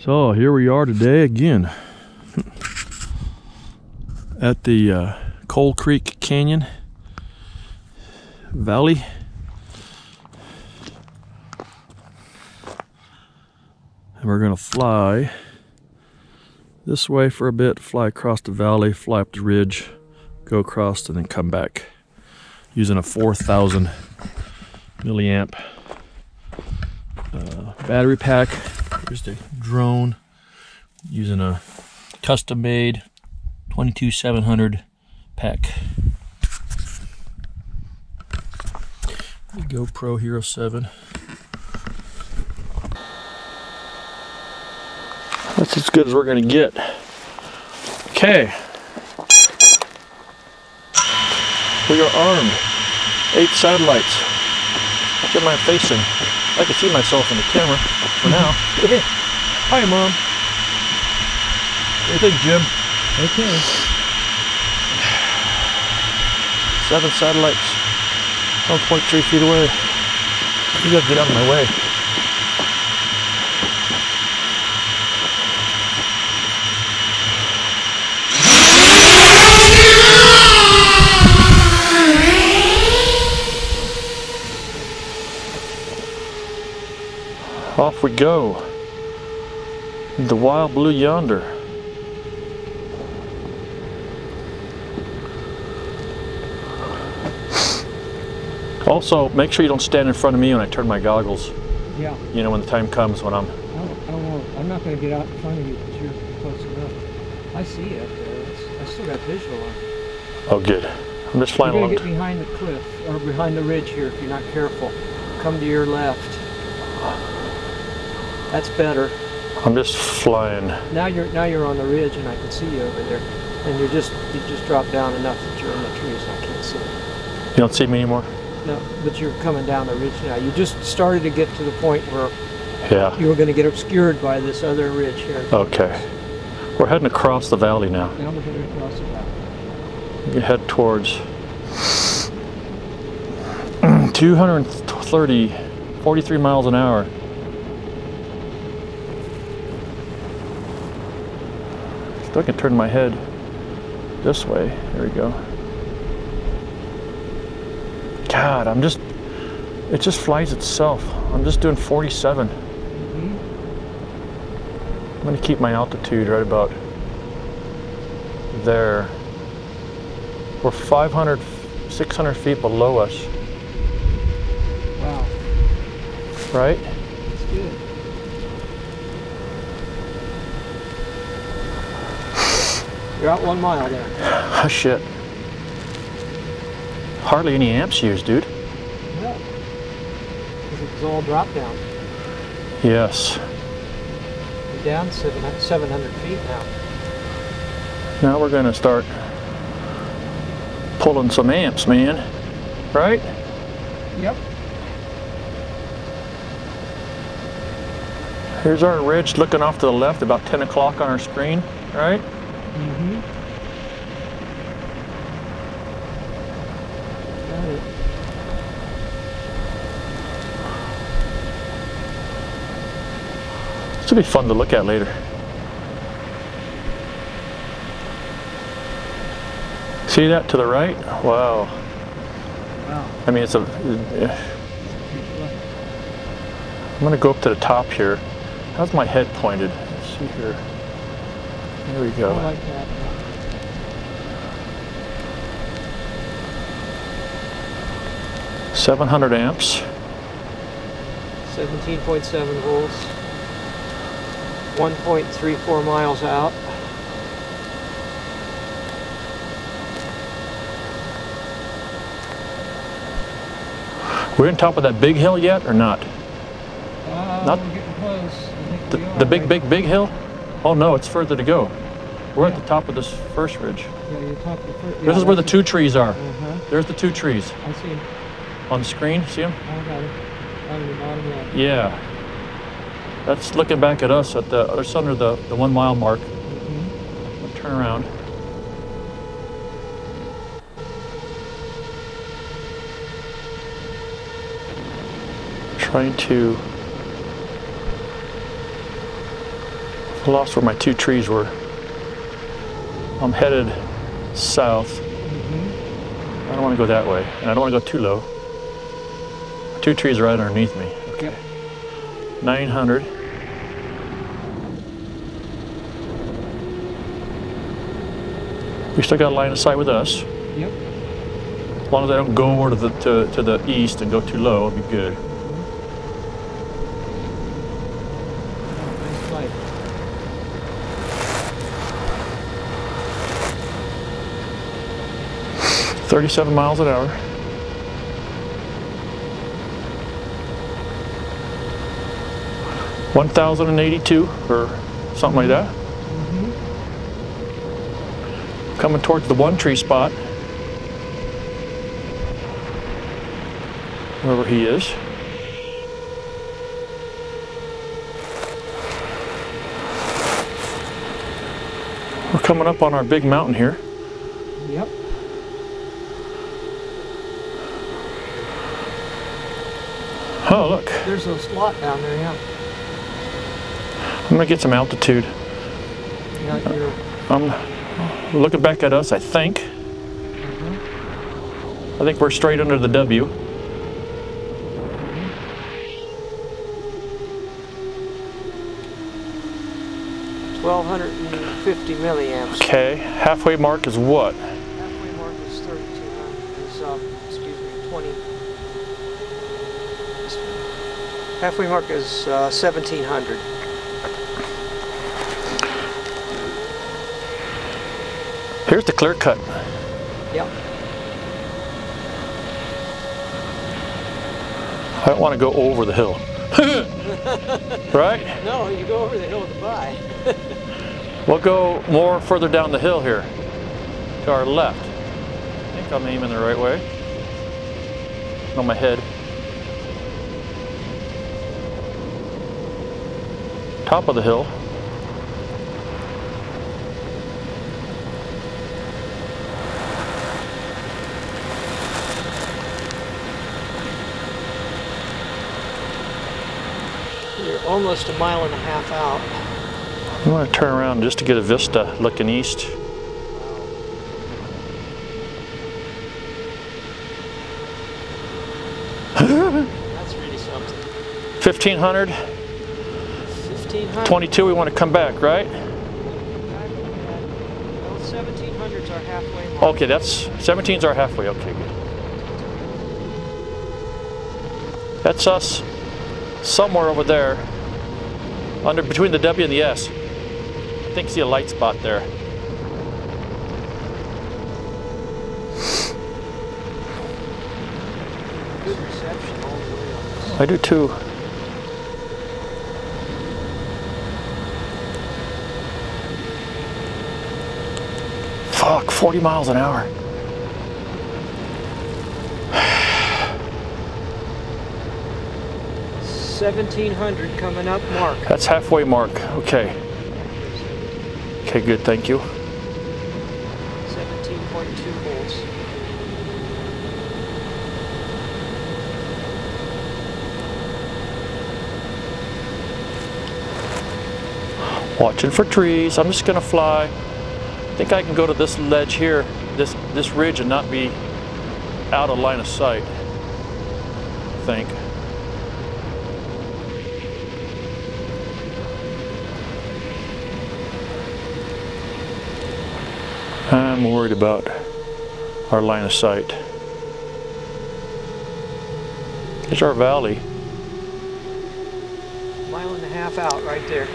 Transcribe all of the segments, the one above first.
So here we are today again at the uh, Coal Creek Canyon Valley. And we're going to fly this way for a bit, fly across the valley, fly up the ridge, go across, and then come back using a 4000 milliamp uh, battery pack. Here's the drone using a custom made 22700 pack. The GoPro Hero 7. That's as good as we're to get. Okay. We are armed. Eight satellites. At my facing. I can see myself in the camera for now. Hi, Mom. What do you think, Jim? Okay. Seven satellites. 1.3 feet away. You gotta get out of my way. Off we go. The wild blue yonder. Also, make sure you don't stand in front of me when I turn my goggles. Yeah. You know, when the time comes when I'm. I don't, I don't know. I'm not going to get out in front of you because you're close enough. I see you up there. It's, I still got visual on. Oh, good. I'm just flying You're along. going to get behind the cliff or behind the ridge here if you're not careful. Come to your left. That's better. I'm just flying. Now you're now you're on the ridge and I can see you over there. And you're just you just dropped down enough that you're in the trees. and I can't see. You don't see me anymore? No, but you're coming down the ridge now. You just started to get to the point where Yeah. you were going to get obscured by this other ridge here. Okay. We're heading across the valley now. Now we're going to cross the valley. We head towards 230, 43 miles an hour. Still can turn my head this way. There we go. God, I'm just, it just flies itself. I'm just doing 47. Mhm. I'm gonna keep my altitude right about there. We're 500, 600 feet below us, Wow, right? that's good. You're out one mile there. Oh shit. Hardly any amps used, dude. Yeah. Because it was all drop down. Yes. You're down 700 700 feet now. Now we're gonna start pulling some amps, man. Right? Yep. Here's our ridge looking off to the left, about 10 o'clock on our screen, right? Mm-hmm. Got it. This be fun to look at later. See that to the right? Wow. Wow. I mean, it's a. I'm gonna go up to the top here. How's my head pointed? Let's see here. There we I go. like that. 700 amps. 17.7 volts. 1.34 miles out. We're on top of that big hill yet, or not? Uh, Not- we're getting close. I think The, the big, big, big hill? Oh no, it's further to go. We're at the top of this first ridge. Yeah, you're top of first. This is where the two trees are. Uh-huh. There's the two trees I see on the screen. See them? I got it. On the bottom left. Yeah. That's looking back at us at the, it's under the, the one mile mark. Mhm. Turn around. Trying to lost where my two trees were. I'm headed south. I don't want to go that way, and I don't want to go too low. Two trees right underneath me. Yep. 900. We still got a line of sight with us. Yep. As long as I don't go over to the to, to the east and go too low, I'll be good. 37 miles an hour. One thousand and eighty-two, or something like that. Mm -hmm. Coming towards the one tree spot, wherever he is. We're coming up on our big mountain here. Yep. Oh, look. There's a slot down there, yeah. I'm gonna get some altitude. Yeah, I'm looking back at us, I think. I think we're straight under the W. twelve hundred and fifty milliamps. Okay, halfway mark is what? Halfway mark is thirty-two is, um, excuse me, twenty. Halfway mark is, uh, seventeen hundred. Here's the clear cut. Yep. I don't want to go over the hill. right? No, you go over the hill to buy. We'll go more further down the hill here to our left. I think I'm aiming the right way. On my head. Top of the hill. You're almost a mile and a half out. I'm going to turn around just to get a vista looking east. That's really something. 1500, Fifteen hundred. 22, we want to come back, right? Well, seventeen hundreds are halfway mark. Okay, that's 17's our halfway. Okay, good. That's us somewhere over there, under between the W and the S. I think see a light spot there. Good reception all the way on this. I do too. 40 miles an hour. Seventeen hundred coming up, Mark. That's halfway mark. Okay. Okay, good. Thank you. Seventeen point two volts. Watching for trees. I'm just gonna fly. Think I can go to this ledge here, this this ridge, and not be out of line of sight. I think. I'm worried about our line of sight. There's our valley. Mile and a half out right there.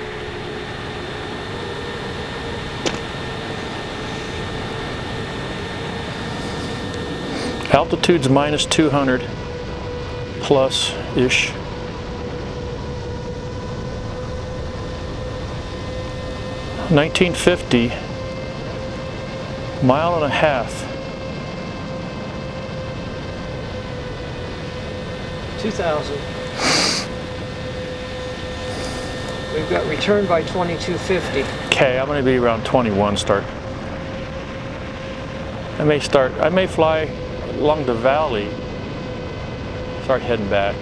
Altitude's minus 200 plus ish. Nineteen fifty, mile and a half. Two thousand. We've got return by twenty-two fifty. Okay, I'm gonna be around 21 start. I may start, I may fly along the valley, start heading back.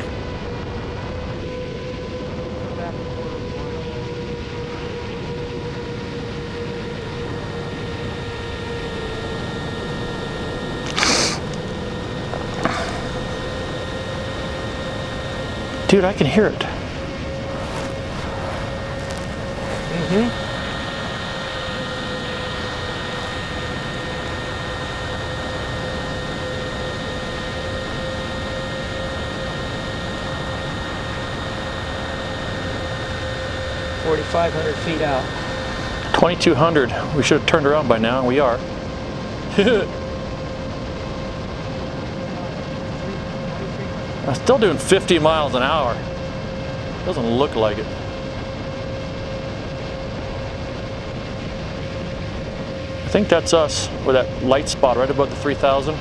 Dude, I can hear it. Mm-hmm. Forty-five hundred feet out. 2200. We should have turned around by now, and we are. I'm still doing 50 miles an hour. Doesn't look like it. I think that's us with that light spot right above the 3000.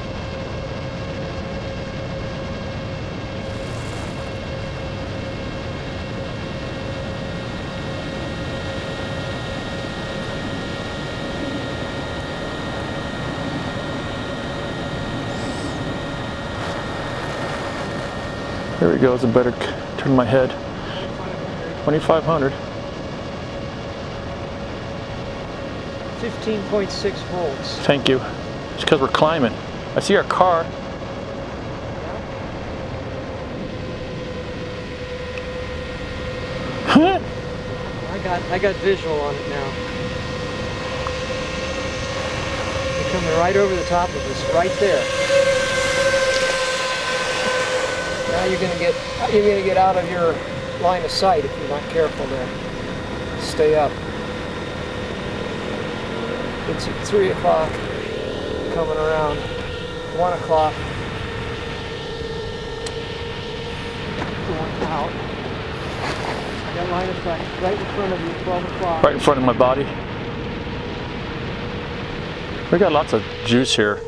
There we go. It's a better turn my head. 2500. Fifteen point six volts. Thank you. It's because we're climbing. I see our car. I got I got visual on it now. You're coming right over the top of us, right there. Now you're gonna get you're gonna get out of your line of sight if you're not careful there. stay up. It's at three o'clock, coming around. One o'clock. Going out. That line of sight right in front of you, twelve o'clock. right in front of my body. We got lots of juice here.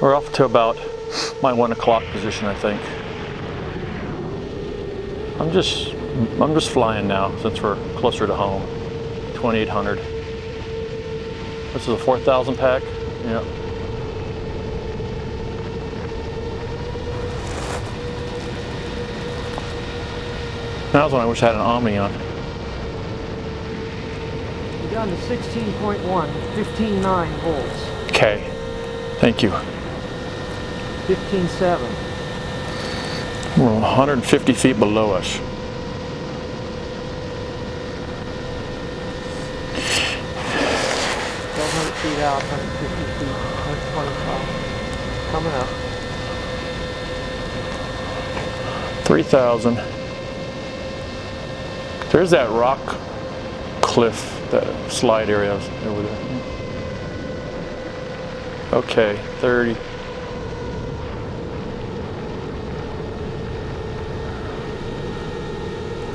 We're off to about my one o'clock position, I think. I'm just, I'm just flying now since we're closer to home. 2800. This is a 4000 pack. Yeah. Now's when I wish I had an Omni on. We're down to 16.1, 15.9 volts, Okay. Thank you. 15.7. We're 150 feet below us. Feet out, hundred fifty feet, hundred twenty-five. Coming up. 3,000. There's that rock cliff, that slide area over there. Okay, 30.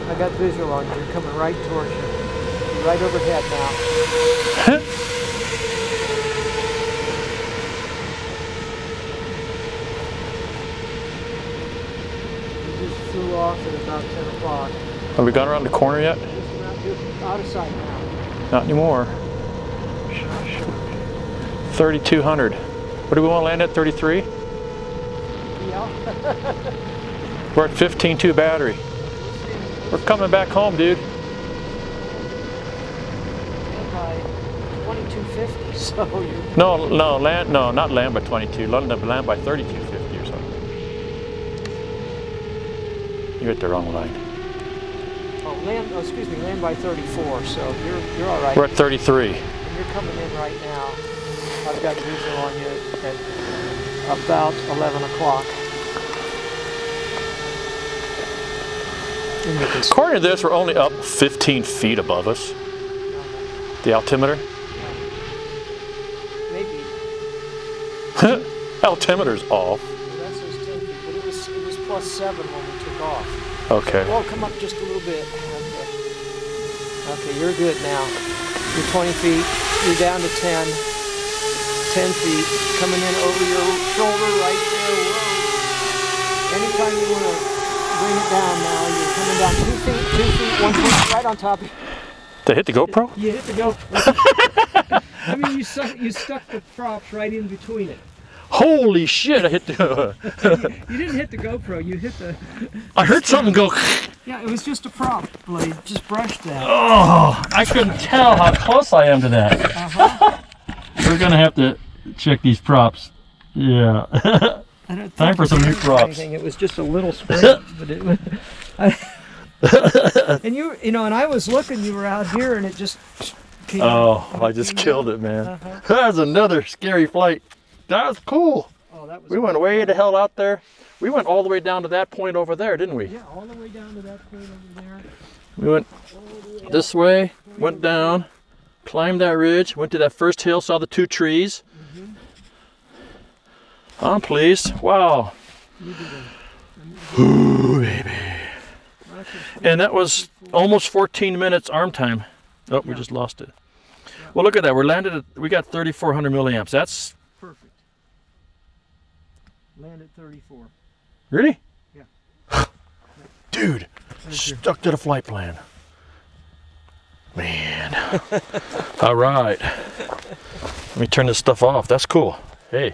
I got visual on you. You're coming right towards you. You're right overhead now. You just flew off at about ten o'clock. Have we gone around the corner yet? Just about you're out of sight now. Not anymore. 3,200. What do we want to land at? 33? Yeah. We're at 15.2 battery. We're coming back home, dude. by twenty-two fifty, so you're No, no, land, no, not land by 22. Land, land by 3250 or something. You're at the wrong line. Oh, land, oh, excuse me, land by 34, so you're, you're all right. We're at 33. And you're coming in right now. I've got visual on you at about 11 o'clock. And you can see According to this, we're only up 15 feet above us. The altimeter. maybe, Altimeter's off. that says 10 feet, but it was, it was plus 7 when we took off. Okay. Oh, come up just a little bit. Okay. Okay, you're good now. You're 20 feet. You're down to 10. 10 feet. Coming in over your shoulder right there. Whoa. Anytime you want to bring it down now, you're coming down two feet, two feet, one foot, right on top of you. Did I hit the GoPro? You hit the go. I mean, you stuck, you stuck the props right in between it. Holy shit! I hit the. You didn't hit the GoPro, you hit the. I heard something go. Yeah, it was just a prop blade. Just brushed that. Oh, I couldn't tell how close I am to that. Uh-huh. We're gonna have to check these props. Yeah. I don't Time for some new props. anything. It was just a little spring, but it was. I, and you, you know, and I was looking. You were out here, and it just. Came Oh, I just killed out. it, man. Uh-huh. That was another scary flight. That was cool. Oh, that was. We went way the hell out there. We went all the way down to that point over there, didn't we? Yeah, all the way down to that point over there. We went this way, went down, climbed that ridge, went to that first hill, saw the two trees. I'm pleased. Wow. You did a- Ooh, baby. And that was almost 14 minutes arm time. Oh, we just lost it. Well, look at that. We're landed at, we got 3,400 milliamps. That's, perfect. Land at 34. really? Yeah. Dude, stuck to the flight plan. Man. All right. Let me turn this stuff off. That's cool. Hey.